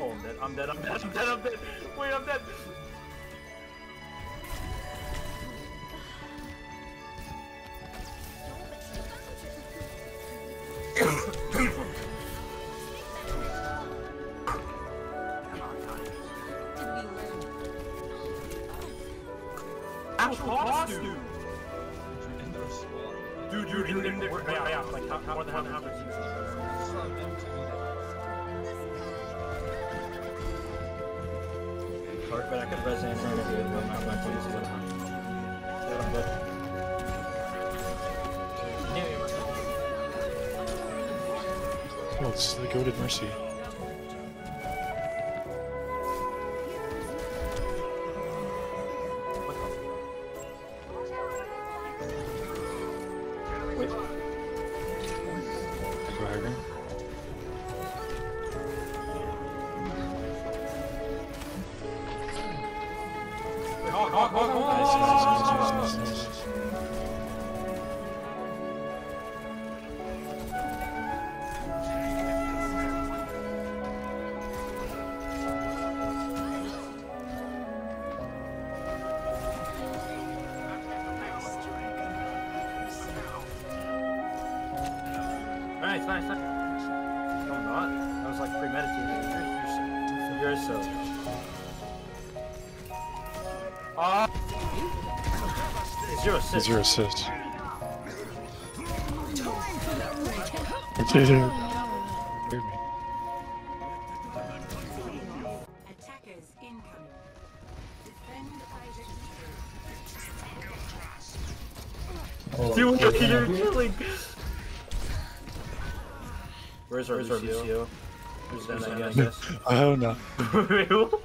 Oh, I'm dead, I'm dead, I'm dead, I'm dead. Wait, I'm dead. Actual costume. Dude, dude, dude, dude, dude, yeah, yeah, like how, more than half, half But I could resonate on it, but I'm not going to use it. Yeah, I'm good. Oh, it's the goaded mercy. Wait. Go. Nice, nice, nice. No, I'm not. That was like premeditated. You're, you're so. Ah! Zero assist. Zero assist. Potato. Hear me. Attackers incoming. Defend Isaac. Dude, you're, you're killing. Where's our Lucio? Where's that, I guess? Oh no. Wait, what?